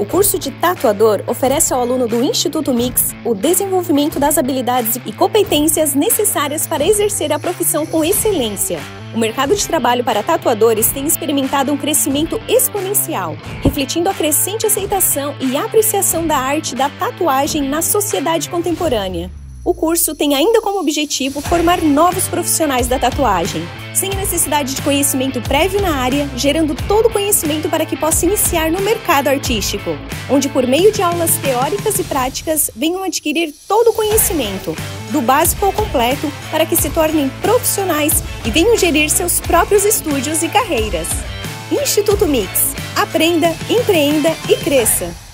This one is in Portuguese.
O curso de tatuador oferece ao aluno do Instituto Mix o desenvolvimento das habilidades e competências necessárias para exercer a profissão com excelência. O mercado de trabalho para tatuadores tem experimentado um crescimento exponencial, refletindo a crescente aceitação e apreciação da arte da tatuagem na sociedade contemporânea. O curso tem ainda como objetivo formar novos profissionais da tatuagem, sem necessidade de conhecimento prévio na área, gerando todo o conhecimento para que possa iniciar no mercado artístico, onde por meio de aulas teóricas e práticas venham adquirir todo o conhecimento, do básico ao completo, para que se tornem profissionais e venham gerir seus próprios estúdios e carreiras. Instituto Mix. Aprenda, empreenda e cresça.